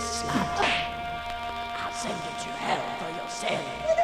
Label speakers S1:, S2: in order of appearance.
S1: slut. I'll send you to hell for your sins.